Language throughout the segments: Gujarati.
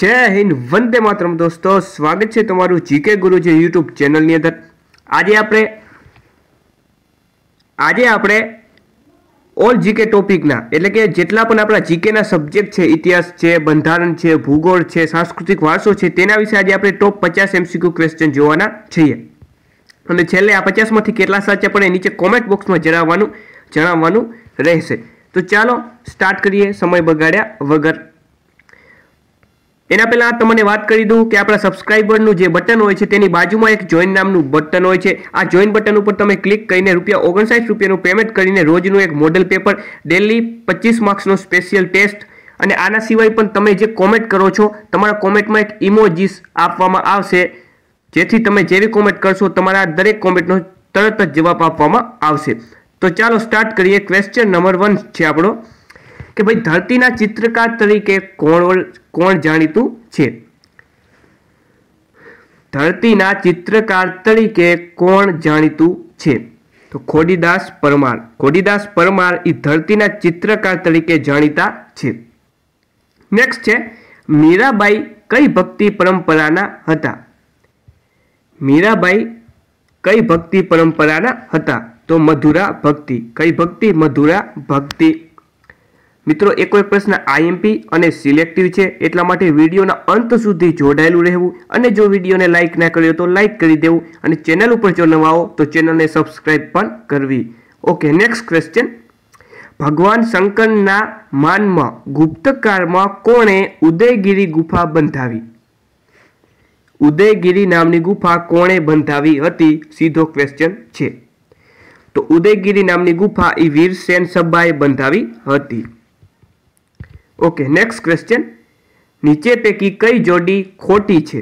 જય હિન્દ, વંદે માતરમ દોસ્તો. સ્વાગત છે તમારું જીકે ગુરુ જે યુટ્યુબ ચેનલની અંદર. આજે આપણે આજે આપણે ઓલ જીકે ટોપિકના, એટલે કે જેટલા પણ આપણા જીકેના સબ્જેક્ટ છે, ઇતિહાસ છે, બંધારણ છે, ભૂગોળ છે, સાંસ્કૃતિક વારસો છે, તેના વિશે આજે આપણે ટોપ પચાસ એમસીક્યુ ક્વેશ્ચન જોવાના છીએ. અને છેલ્લે આ પચાસમાંથી કેટલા સાચા એ નીચે કોમેન્ટ બોક્સમાં જણાવવાનું જણાવવાનું રહેશે. તો ચાલો સ્ટાર્ટ કરીએ, સમય બગાડ્યા વગર. એના પહેલાં તમને વાત કરી દઉં કે આપણા સબસ્ક્રાઈબરનું જે બટન હોય છે, તેની બાજુમાં એક જોઈન નામનું બટન હોય છે. આ જોઈન બટન ઉપર તમે ક્લિક કરીને રૂપિયા ઓગણસાઠ રૂપિયાનું પેમેન્ટ કરીને રોજનું એક મોડલ પેપર ડેલી પચીસ માર્ક્સનો સ્પેશિયલ ટેસ્ટ અને આના સિવાય પણ તમે જે કોમેન્ટ કરો છો, તમારા કોમેન્ટમાં એક ઇમોજીસ આપવામાં આવશે. જેથી તમે જેવી કોમેન્ટ કરશો, તમારા દરેક કોમેન્ટનો તરત જ જવાબ આપવામાં આવશે. તો ચાલો સ્ટાર્ટ કરીએ. ક્વેશ્ચન નંબર વન છે આપણો. કે ભાઈ ધરતીના ચિત્રકાર તરીકે કોણ કોણ જાણીતું છે? ધરતીના ચિત્રકાર તરીકે કોણ જાણીતું છે? તો ખોડીદાસ પરમાર. ખોડીદાસ પરમાર એ ધરતીના ચિત્રકાર તરીકે જાણીતા છે. નેક્સ્ટ છે, મીરાબાઈ કઈ ભક્તિ પરંપરાના હતા? મીરાબાઈ કઈ ભક્તિ પરંપરાના હતા? તો મધુરા ભક્તિ. કઈ ભક્તિ? મધુરા ભક્તિ. મિત્રો એક એક પ્રશ્ન આઈએમપી અને સિલેક્ટિવ છે, એટલા માટે વિડીયોના અંત સુધી જોડાયેલું રહેવું અને જો વિડીયોને લાઇક ના કર્યો તો લાઇક કરી દેવું અને ચેનલ ઉપર જો નવા આવો તો ચેનલને સબસ્ક્રાઇબ પણ કરવી. ઓકે નેક્સ્ટ ક્વેશ્ચન ભગવાન શંકરના માનમાં ગુપ્તકાળમાં કોણે ઉદયગીરી ગુફા બંધાવી? ઉદયગીરી નામની ગુફા કોણે બંધાવી હતી? સીધો ક્વેશ્ચન છે. તો ઉદયગીરી નામની ગુફા એ વીરસેન સભાએ બંધાવી હતી. ઓકે નેક્સ્ટ ક્વેશ્ચન નીચે પૈકી કઈ જોડી ખોટી છે?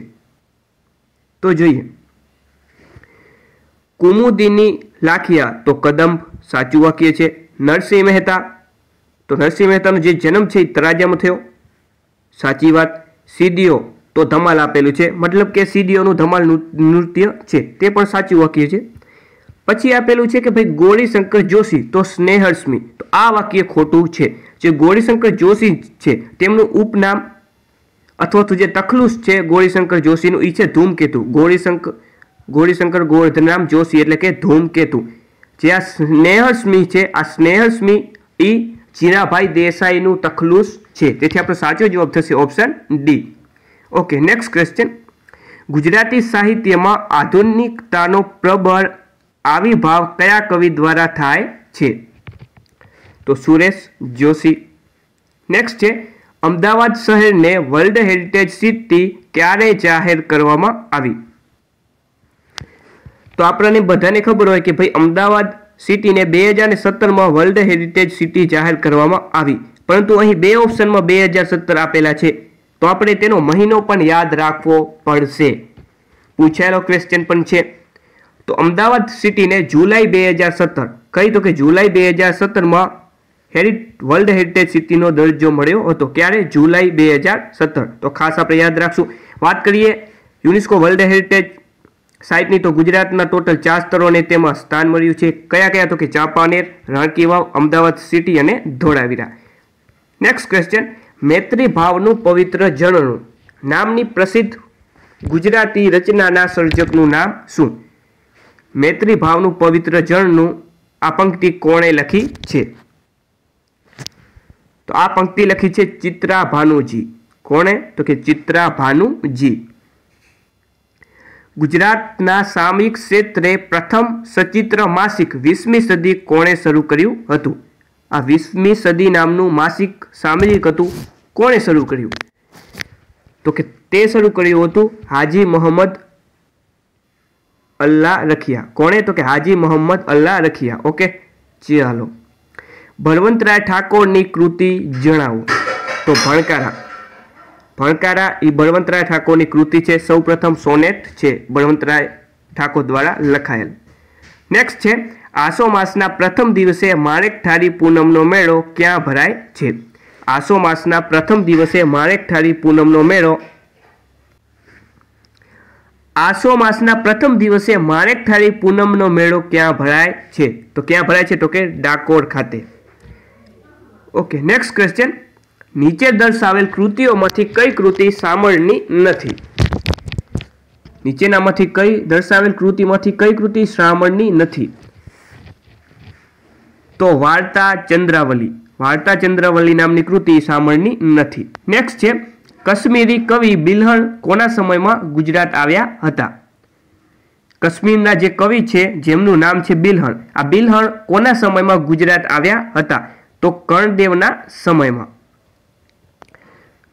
તો જોઈએ. કુમુદિની લાખિયા તો કદંબ સાચું વાક્ય છે. નરસિંહ મહેતા તો નરસિંહ મહેતાનો જે જન્મ છે એ તરાજામાં થયો. સાચી વાત સીડીઓ તો ધમાલ આપેલું છે. મતલબ કે સીડીઓનું ધમાલ નૃત્ય છે, તે પણ સાચું વાક્ય છે. પછી આપેલું છે કે ભાઈ ગોળીશંકર જોશી તો સ્નેહર્ષમી. તો આ વાક્ય ખોટું છે. જે ગોળીશંકર જોશી છે, તેમનું ઉપનામ અથવા તો જે તખલુસ છે ગોળીશંકર જોશીનું એ છે ધૂમકેતુ. ગોળીશંકર ગોળીશંકર ગોવર્ધનરામ જોશી એટલે કે ધૂમકેતુ. જે આ સ્નેહસ્મી છે, આ સ્નેહસ્મી એ જીરાભાઈ દેસાઈનું તખલુસ છે. તેથી આપણો સાચો જવાબ થશે option D. Okay, next question. Gujarati સાહિત્યમાં આધુનિકતાનો પ્રબળ આવિર્ભાવ કયા કવિ દ્વારા થાય છે? તો સુરેશ જોશી. નેક્સ્ટ છે, અમદાવાદ શહેરને વર્લ્ડ હેરિટેજ સિટી ક્યારે જાહેર કરવામાં આવી? તો આપણને બધાને ખબર હોય કે ભાઈ અમદાવાદ સિટીને બે હજાર સત્તરમાં વર્લ્ડ હેરિટેજ સિટી જાહેર કરવામાં આવી. પરંતુ અહીં બે ઓપ્શનમાં બે હજાર સત્તર આપેલા છે. તો આપણે તેનો મહિનો પણ યાદ રાખવો પડશે. પૂછાયેલો ક્વેશ્ચન પણ છે. તો અમદાવાદ સિટીને જુલાઈ બે હજાર સત્તર. કહી તો કે જુલાઈ બે હજાર સત્તરમાં હેરિટ વર્લ્ડ હેરિટેજ સિટીનો દરજ્જો મળ્યો હતો ક્યારે જુલાઈ બે હજાર સત્તર. તો ખાસ આપણે યાદ રાખશું. વાત કરીએ યુનેસ્કો વર્લ્ડ હેરિટેજ સાઇટની, તો ગુજરાતના ટોટલ ચાર સ્તરોને તેમાં સ્થાન મળ્યું છે. કયા કયા? તો કે ચાંપાનેર રણકી વાવ અમદાવાદ સિટી અને ધોળાવીરા. નેક્સ્ટ ક્વેશ્ચન મૈત્રી ભાવનું પવિત્ર જળનું નામની પ્રસિદ્ધ ગુજરાતી રચનાના સર્જકનું નામ શું? મૈત્રી ભાવનું પવિત્ર જળનું આ પંક્તિ કોણે લખી છે? તો આ પંક્તિ લખી છે ચિત્રા ભાનુજી કોણે? તો કે ચિત્રા ભાનુજી ગુજરાતના સામયિક ક્ષેત્રે પ્રથમ સચિત્ર માસિક વીસમી સદી કોણે શરૂ કર્યું હતું? આ વીસમી સદી નામનું માસિક સામયિક હતું. કોણે શરૂ કર્યું? તો કે તે શરૂ કર્યું હતું હાજી મોહમ્મદ અલ્લાહ રખિયા. કોણે? તો કે હાજી મોહમ્મદ અલ્લાહ રખિયા. ઓકે ચાલો બળવંતરાય ઠાકોરની કૃતિ જણાવો. તો ભણકારા. ભણકારા એ બળવંતરાય ઠાકોરની કૃતિ છે. સૌ પ્રથમ સોનેટ છે. બળવંતરાય ઠાકોર દ્વારા લખાયેલ. નેક્સ્ટ છે. આસો માસના પ્રથમ દિવસે માણેકઠારી પૂનમનો મેળો ક્યાં ભરાય છે? આસો માસના પ્રથમ દિવસે માણેકઠારી પૂનમનો મેળો આસો માસના પ્રથમ દિવસે માણેકઠારી પૂનમનો મેળો ક્યાં ભરાય છે? તો ક્યાં ભરાય છે? તો કે ડાકોર ખાતે. ઓકે નેક્સ્ટ ક્વેશ્ચન નીચે દર્શાવેલ કૃતિઓમાંથી કઈ કૃતિ સામળની નથી? નીચેનામાંથી કઈ દર્શાવેલ કૃતિમાંથી કઈ કૃતિ શ્રામણની નથી? તો વાર્તા ચંદ્રાવલી. વાર્તા ચંદ્રાવલી નામની કૃતિ સામળની નથી. નેક્સ્ટ છે, કશ્મીરી કવિ બિલહણ કોના સમયમાં ગુજરાત આવ્યા હતા? કાશ્મીરના જે કવિ છે, જેમનું નામ છે બિલહણ. આ બિલહણ કોના સમયમાં ગુજરાત આવ્યા હતા? તો કર્ણદેવના સમયમાં.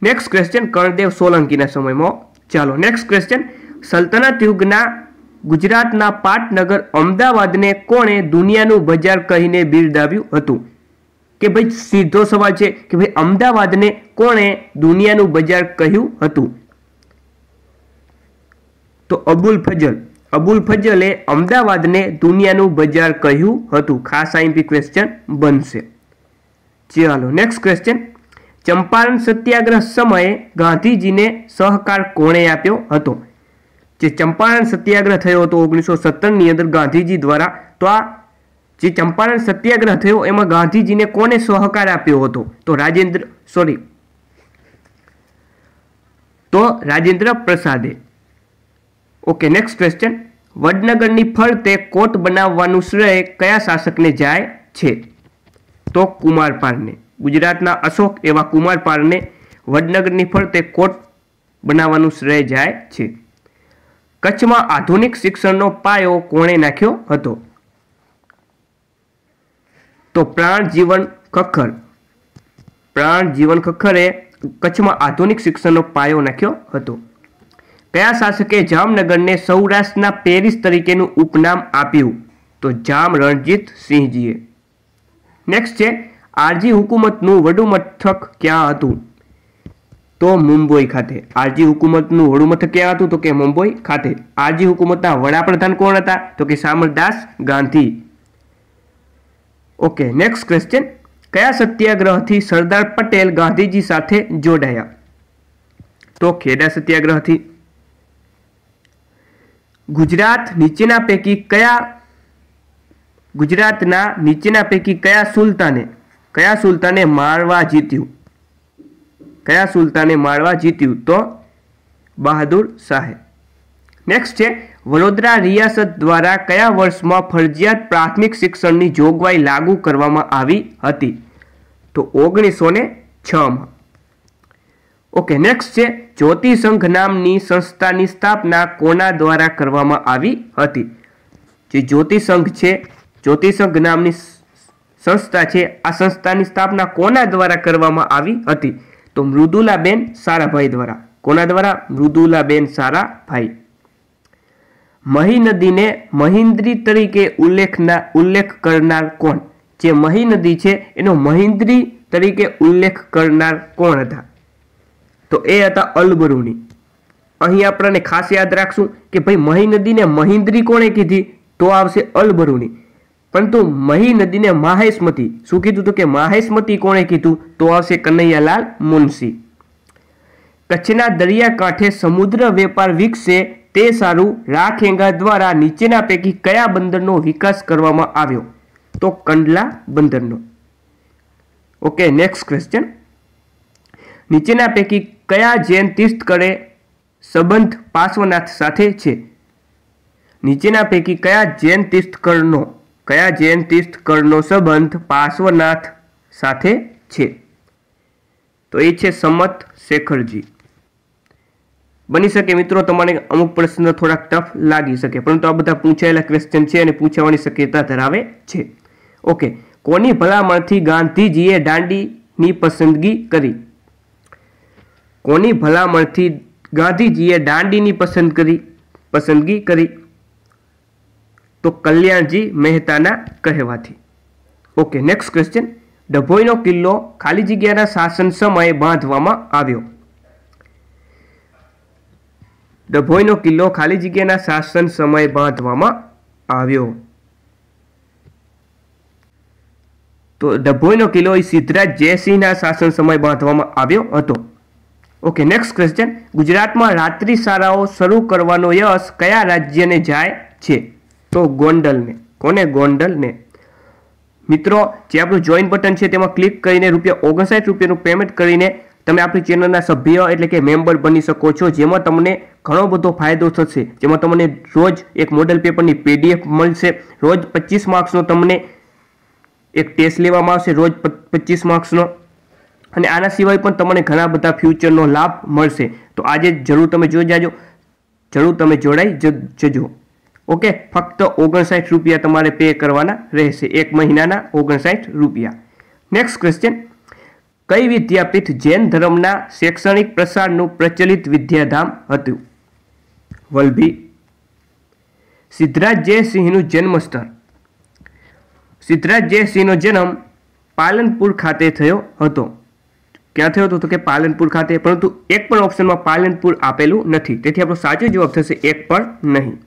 નેક્સ્ટ ક્વેશ્ચન કર્ણદેવ સોલંકીના સમયમાં. ચાલો નેક્સ્ટ ક્વેશ્ચન સલ્તનત યુગના ગુજરાતના પાટનગર અમદાવાદને કોણે દુનિયાનું બજાર કહીને બિરદાવ્યું હતું? કે ભાઈ, સીધો સવાલ છે કે ભાઈ, અમદાવાદને કોણે દુનિયાનું બજાર કહ્યું હતું? તો અબુલ ફજલ અબુલ ફજલે અમદાવાદને દુનિયાનું બજાર કહ્યું હતું. ખાસ આઈમ્પી ક્વેશ્ચન બનશે. ચાલો નેક્સ્ટ ક્વેશ્ચન ચંપારણ સત્યાગ્રહ સમયે ગાંધીજીને સહકાર કોણે આપ્યો હતો? જે ચંપારણ સત્યાગ્રહ થયો હતો ઓગણીસો સત્તરની અંદર ગાંધીજી દ્વારા, તો આ જે ચંપારણ સત્યાગ્રહ થયો એમાં ગાંધીજીને કોને સહકાર આપ્યો હતો? તો રાજેન્દ્ર સોરી તો રાજેન્દ્ર પ્રસાદે. ઓકે નેક્સ્ટ ક્વેશ્ચન વડનગરની ફરતે કોટ બનાવવાનું શ્રેય કયા શાસકને જાય છે? તો કુમારપાળને ગુજરાતના અશોક એવા કુમારપાળને વડનગરની ફરતે કોટ બનાવવાનું શ્રેય જાય છે. કચ્છમાં આધુનિક શિક્ષણનો પાયો કોણે નાખ્યો હતો? તો પ્રાણ જીવન ખખર. પ્રાણ જીવન ખખરે કચ્છમાં આધુનિક શિક્ષણનો પાયો નાખ્યો હતો. કયા શાસકે જામનગરને સૌરાષ્ટ્રના પેરિસ તરીકેનું ઉપનામ આપ્યું? તો જામ રણજીત સિંહજીએ નેક્સ્ટ છે, આરજી હુકુમતનું વડું મથક ક્યાં હતું? તો મુંબઈ ખાતે. આરજી હુકુમતનું વડું મથક ક્યાં હતું? તો કે મુંબઈ ખાતે. આરજી હુકુમતના વડાપ્રધાન કોણ હતા? તો કે Shamaldas Gandhi. Okay next question કયા સત્યાગ્રહથી સરદાર પટેલ ગાંધીજી સાથે જોડાયા? તો ખેડા સત્યાગ્રહથી. ગુજરાત નીચેના પૈકી કયા ગુજરાતના નીચેના પૈકી કયા સુલતાને કયા સુલતાને મારવા જીત્યું? કયા સુલતાને માળવા જીત્યું તો? બહાદુર શાહે. નેક્સ્ટ છે, વડોદરા રિયાસત દ્વારા કયા વર્ષમાં ફરજિયાત પ્રાથમિક શિક્ષણની જોગવાઈ લાગુ કરવામાં આવી હતી? તો ઓગણીસો ને છમાં. ઓકે નેક્સ્ટ છે જ્યોતિ સંઘ નામની સંસ્થાની સ્થાપના કોના દ્વારા કરવામાં આવી હતી? જે જ્યોતિ સંઘ છે જ્યોતિ નામની સંસ્થા છે. આ સંસ્થાની સ્થાપના કોના દ્વારા કરવામાં આવી હતી? તો મૃદુલાબેન સારાભાઈ દ્વારા. કોના દ્વારા? મૃદુલાબેન સારાભાઈ. મહી નદીને મહિન્દ્રી તરીકે ઉલ્લેખના ઉલ્લેખ કરનાર કોણ? જે મહી નદી છે, એનો મહિન્દ્રી તરીકે ઉલ્લેખ કરનાર કોણ હતા? તો એ હતા અલબરુની અહીં આપણને ખાસ યાદ રાખશું કે ભાઈ મહી નદીને મહિન્દ્રી કોણે કીધી? તો આવશે અલબરુની પરંતુ મહી નદીને માહેશમતી. શું કીધું તો કે માહેશમતી કોણે કીધું? તો આવશે કનૈયાલાલ મુનશી. કચ્છના દરિયાકાંઠે સમુદ્ર વેપાર વિકસે તે સારું રાખેંગા દ્વારા નીચેના પૈકી કયા બંદરનો વિકાસ કરવામાં આવ્યો? તો કંડલા બંદરનો. ઓકે નેક્સ્ટ ક્વેશ્ચન નીચેના પૈકી કયા જૈન તીર્થકરે સંબંધ પાર્શ્વનાથ સાથે છે? નીચેના પૈકી કયા જૈન તીર્થકરનો કયા જૈન તીર્થકરનો સંબંધ પાર્શ્વનાથ સાથે છે? તો એ છે સમત શેખરજી. બની શકે મિત્રો તમારે અમુક પ્રશ્ન થોડાક ટફ લાગી શકે, પરંતુ આ બધા પૂછાયેલા ક્વેશ્ચન છે અને પૂછાવાની શક્યતા ધરાવે છે. ઓકે કોની ભલામણથી ગાંધીજીએ દાંડીની પસંદગી કરી? કોની ભલામણથી ગાંધીજીએ દાંડીની પસંદ કરી, પસંદગી કરી? તો કલ્યાણજી મહેતાના કહેવાથી. ઓકે નેક્સ્ટ ક્વેશ્ચન ડભોઈનો કિલ્લો ખાલી જગ્યાના શાસન સમયે બાંધવામાં આવ્યો. ડભોઈનો કિલ્લો ખાલી જગ્યાના શાસન સમયે બાંધવામાં આવ્યો. તો ડભોઈનો કિલ્લો એ સિદ્ધરાજ જયસિંહના શાસન સમય બાંધવામાં આવ્યો હતો. ઓકે નેક્સ્ટ ક્વેશ્ચન ગુજરાતમાં રાત્રિ શાળાઓ શરૂ કરવાનો યશ કયા રાજ્યને જાય છે? તો ગોંડલને. કોને ગોંડલને? મિત્રો, જે આપણું જોઈન બટન છે, તેમાં ક્લિક કરીને રૂપિયા ઓગણસાઠ રૂપિયાનું પેમેન્ટ કરીને તમે આપણી ચેનલના સભ્ય એટલે કે મેમ્બર બની શકો છો, જેમાં તમને ઘણો બધો ફાયદો થશે. જેમાં તમને રોજ એક મોડલ પેપરની પીડીએફ મળશે. રોજ પચીસ માર્ક્સનો તમને એક ટેસ્ટ લેવામાં આવશે, રોજ પચીસ માર્ક્સનો અને આના સિવાય પણ તમને ઘણા બધા ફ્યુચરનો લાભ મળશે. તો આજે જરૂર તમે જોઈ જાજો. જરૂર તમે જોડાઈ જજો. ઓકે? ફક્ત ઓગણસાઠ રૂપિયા તમારે પે કરવાના રહેશે. એક મહિનાના ઓગણસાઠ રૂપિયા. નેક્સ્ટ ક્વેશ્ચન કઈ વિદ્યાપીઠ જૈન ધર્મના શૈક્ષણિક પ્રસારનું પ્રચલિત વિદ્યાધામ હતું? વલભી. સિદ્ધરાજ જયસિંહનું જન્મસ્થળ. સિદ્ધરાજ જયસિંહનો જન્મ પાલનપુર ખાતે થયો હતો. ક્યાં થયો હતો તો કે પાલનપુર ખાતે? પરંતુ એક પણ ઓપ્શનમાં પાલનપુર આપેલું નથી. તેથી આપણો સાચો જવાબ થશે એક પણ નહીં.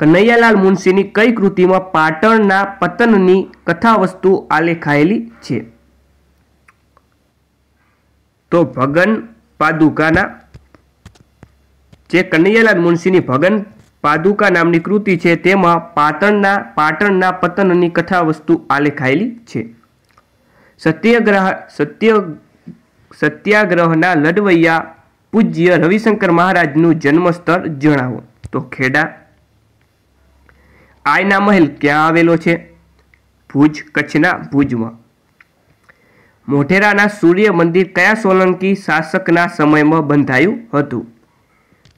કનૈયાલાલ મુનશીની કઈ કૃતિમાં પાટણના પતનની કથા વસ્તુ આલેખાયેલી છે? તો ભગન પાદુકાના. જે કનૈયાલાલ મુનશીની ભગન પાદુકા નામની કૃતિ છે, તેમાં પાટણના પાટણના પતનની કથા વસ્તુ આલેખાયેલી છે. સત્યાગ્રહ, સત્ય, સત્યાગ્રહના લડવૈયા પૂજ્ય રવિશંકર મહારાજનું જન્મસ્થળ જણાવો. તો ખેડા આયના મહેલ ક્યાં આવેલો છે? ભુજ, કચ્છના ભુજમાં. મોઢેરાના સૂર્ય મંદિર કયા સોલંકી શાસકના સમયમાં બંધાયું હતું?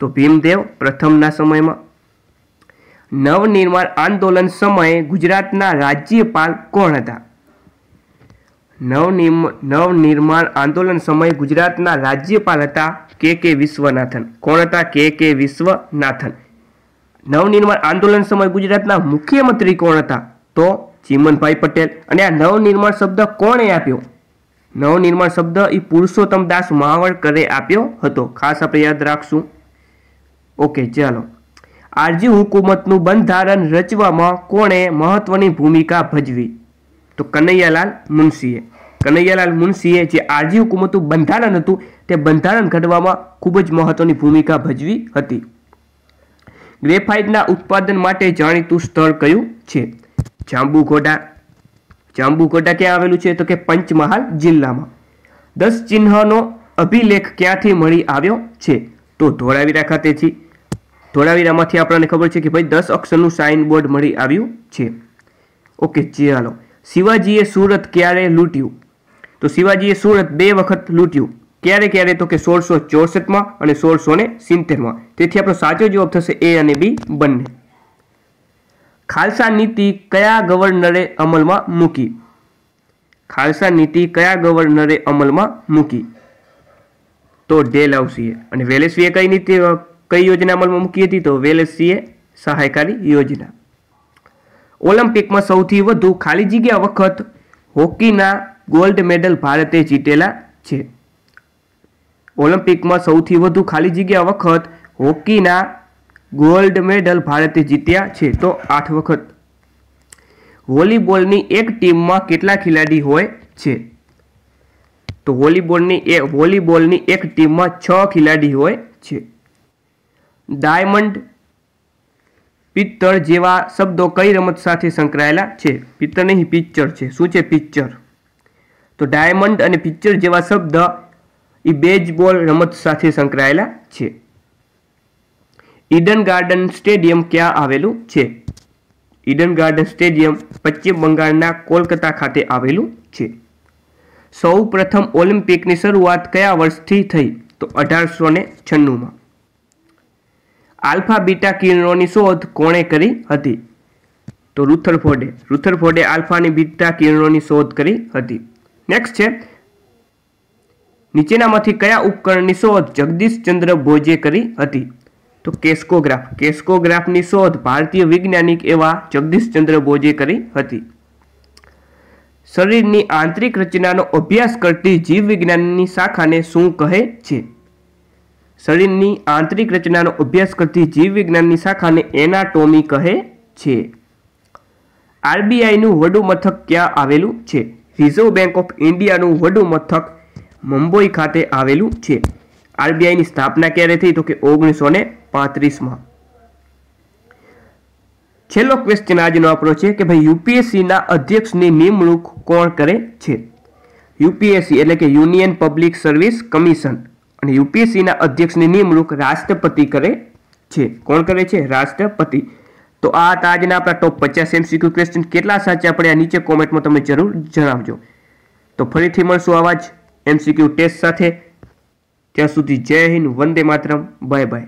તો ભીમદેવ પ્રથમના સમયમાં. નવનિર્માણ આંદોલન સમયે ગુજરાતના રાજ્યપાલ કોણ હતા? નવનિર્મ, નવનિર્માણ આંદોલન સમયે ગુજરાતના રાજ્યપાલ હતા કે કે વિશ્વનાથન? કોણ હતા? કે કે વિશ્વનાથન. નવનિર્માણ આંદોલન સમય ગુજરાતના મુખ્યમંત્રી કોણ હતા? તો ચીમનભાઈ પટેલ. અને આ નવનિર્માણ શબ્દ કોણે આપ્યો? નવનિર્માણ શબ્દ એ પુરુષોત્તમ દાસ મહાવળકરે આપ્યો હતો. ખાસ આપણે યાદ રાખશું. ઓકે, ચાલો. આરજી હુકુમતનું બંધારણ રચવામાં કોણે મહત્વની ભૂમિકા ભજવી? તો કનૈયાલાલ મુનશીએ. કનૈયાલાલ મુનશીએ જે આરજી હુકુમતનું બંધારણ હતું, તે બંધારણ ઘડવામાં ખૂબ જ મહત્વની ભૂમિકા ભજવી હતી. ગ્રેફાઇટના ઉત્પાદન માટે જાણીતું સ્થળ કયું છે? જાંબુઘોડા. જાંબુઘોડા ક્યાં આવેલું છે? તો કે પંચમહાલ જિલ્લામાં. દસ ચિહ્નનો અભિલેખ ક્યાંથી મળી આવ્યો છે? તો ધોળાવીરા ખાતેથી. ધોળાવીરામાંથી આપણને ખબર છે કે ભાઈ દસ અક્ષરનું સાઇન બોર્ડ મળી આવ્યું છે. ઓકે ચાલો શિવાજીએ સુરત ક્યારે લૂંટ્યું? તો શિવાજીએ સુરત બે વખત લૂંટ્યું. ક્યારે ક્યારે તો કે સોળસો ચોસઠમાં અને સોળસો ને સિત્તેરમાં. તેથી આપણો સાચો જવાબ થશે એ અને બી બંને. ખાલસા નીતિ કયા ગવર્નરે અમલમાં મૂકી? ખાલસા નીતિ કયા ગવર્નરે અમલમાં મૂકી? તો ડેલાઉસીએ અને વેલેસીએ કઈ નીતિ, કઈ યોજના અમલમાં મૂકી હતી? તો વેલેસીએ સહાયકારી યોજના. ઓલિમ્પિકમાં સૌથી વધુ ખાલી જગ્યા વખત હોકીના ગોલ્ડ મેડલ ભારતે જીતેલા છે. ઓલિમ્પિકમાં સૌથી વધુ ખાલી જગ્યા વખત હોકીના ગોલ્ડ મેડલ ભારતે જીત્યા છે. તો આઠ વખત. વોલીબોલની એક ટીમમાં કેટલા ખેલાડી હોય છે? તો વોલીબોલની એ, વોલીબોલની એક ટીમમાં છ ખેલાડી હોય છે. ડાયમંડ પિત્તળ જેવા શબ્દો કઈ રમત સાથે સંકળાયેલા છે? પિત્તળ નહીં પિક્ચર છે. શું છે પિક્ચર તો ડાયમંડ અને પિક્ચર જેવા શબ્દ એ બેઝબોલ રમત સાથે સંકળાયેલા છે. ઈડન ગાર્ડન સ્ટેડિયમ ક્યાં આવેલું છે? ઈડન ગાર્ડન સ્ટેડિયમ પશ્ચિમ બંગાળના કોલકાતા ખાતે આવેલું છે. સૌ પ્રથમ ઓલિમ્પિકની શરૂઆત કયા વર્ષથી થઈ? તો અઢારસો ને છન્નુંમાં. આલ્ફા બીટા કિરણોની શોધ કોણે કરી હતી? તો રુથરફોર્ડે. રુથરફોર્ડે આલ્ફાની બીટા કિરણોની શોધ કરી હતી. નેક્સ્ટ છે નીચેનામાંથી કયા ઉપકરણની શોધ જગદીશચંદ્ર બોઝે કરી હતી? તો કેસ્કોગ્રાફ. કેસ્કોગ્રાફની શોધ ભારતીય વૈજ્ઞાનિક એવા જગદીશચંદ્ર બોઝે કરી હતી. શરીરની આંતરિક રચનાનો અભ્યાસ કરતી જીવ વિજ્ઞાનની શાખાને શું કહે છે? શરીરની આંતરિક રચનાનો અભ્યાસ કરતી જીવ વિજ્ઞાનની શાખાને એનાટોમી કહે છે. આરબીઆઈનું વડું મથક ક્યાં આવેલું છે? રિઝર્વ બેંક ઓફ ઇન્ડિયાનું વડું મથક મુંબઈ ખાતે આવેલું છે. આરબીઆઈની સ્થાપના ક્યારે થઈ તો કે ઓગણીસો ને પાંત્રીસમાં. છેલ્લો ક્વેશ્ચન આજનો આપણો છે કે ભાઈ યુપીએસસીના અધ્યક્ષની નિમણૂક કોણ કરે છે? યુપીએસસી એટલે કે યુનિયન પબ્લિક સર્વિસ કમિશન. અને યુપીએસસીના અધ્યક્ષની નિમણૂક રાષ્ટ્રપતિ કરે છે. કોણ કરે છે? રાષ્ટ્રપતિ. તો આ હતા આજના આપણા ટોપ પચાસ એમસીક્યુ ક્વેશ્ચન કેટલા સાચા પડ્યા? નીચે કોમેન્ટમાં તમે જરૂર જણાવજો. તો ફરીથી મળશું આવા જ એમસીક્યુ ટેસ્ટ સાથે. ત્યાં સુધી જય હિન્દ વંદે માતરમ બાય બાય.